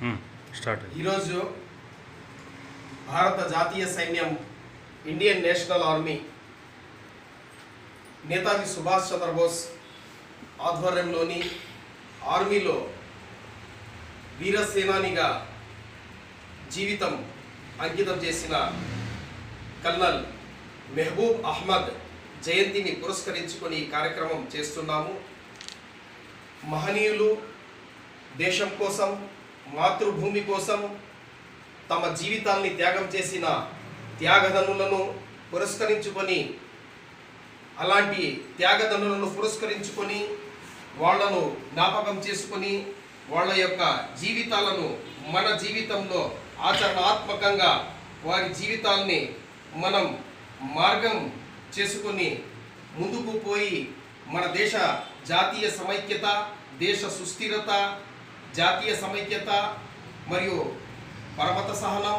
Hmm. Start ఈరోజు భారత జాతీయ సైన్యం Indian national army Netaji Subhash Chandrabose ఆధ్వర్యంలోని ఆర్మీలో వీరసేనానిగా జీవితం అంకితం చేసిన కల్నల్ మెహబూబ్ అహ్మద్ జయంతిని పురస్కరించుకొని కార్యక్రమం చేస్తున్నాము. మహనీయులు దేశం కోసం మాతృభూమి కోసం తమ జీవితాల్ని త్యాగం చేసిన త్యాగధనులను పురస్కరించుకొని అలాంటి త్యాగధనులను పురస్కరించుకొని వాళ్ళను జ్ఞాపకం చేసుకొని వాళ్ళ యొక్క జీవితాలను మన జీవితంలో ఆచరణాత్మకంగా వారి జీవితాల్ని మనం మార్గం చేసుకొని ముందుకు పోయి మన దేశ జాతీయ సమైక్యత దేశ సుస్థిరత జాతీయ సమైక్యత మరియు పరమత సహనం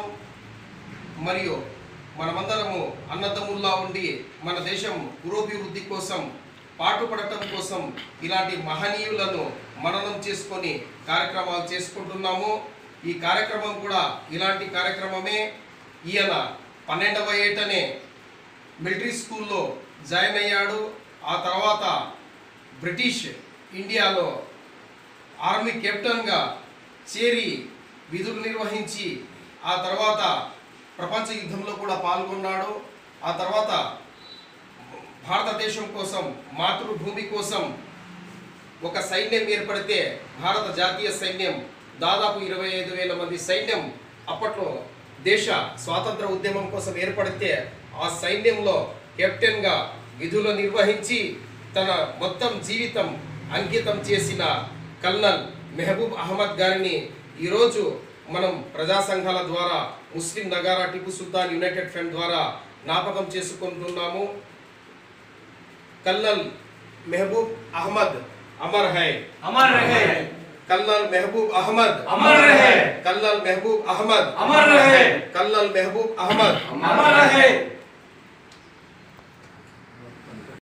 మరియు మనమందరము అన్నదమ్ముల్లా ఉండి మన దేశం పురోభివృద్ధి కోసం పాటుపడటం కోసం ఇలాంటి మహనీయులను మననం చేసుకొని కార్యక్రమాలు చేసుకుంటున్నాము. ఈ కార్యక్రమం కూడా ఇలాంటి కార్యక్రమమే. ఈయన పన్నెండవ ఏటనే మిలిటరీ స్కూల్లో జాయిన్ అయ్యాడు. ఆ తర్వాత బ్రిటిష్ ఇండియాలో ఆర్మీ కెప్టెన్గా చేరి విధులు నిర్వహించి ఆ తర్వాత ప్రపంచ యుద్ధంలో కూడా పాల్గొన్నాడు. ఆ తర్వాత భారతదేశం కోసం మాతృభూమి కోసం ఒక సైన్యం ఏర్పడితే భారత జాతీయ సైన్యం దాదాపు ఇరవై ఐదు వేల మంది సైన్యం అప్పట్లో దేశ స్వాతంత్ర ఉద్యమం కోసం ఏర్పడితే ఆ సైన్యంలో కెప్టెన్గా విధులు నిర్వహించి తన మొత్తం జీవితం అంకితం చేసిన కల్నల్ మెహబూబ్ అహ్మద్ గారిని ఈరోజు మనం ప్రజా సంఘాల ద్వారా ముస్లిం నగారా టిపు సుల్తాన్ యునైటెడ్ ఫ్రంట్ ద్వారా జ్ఞాపకం చేసుకుంటున్నాము. కల్నల్ మెహబూబ్ అహ్మద్ అమర్ హై. అమర్ కల్నల్ మెహబూబ్ అహ్మద్ అమర్ కల్నల్ మెహబూబ్ అహ్మద్ అమర్ కల్నల్ మెహబూబ్ అహ్మద్ అమర్ హై.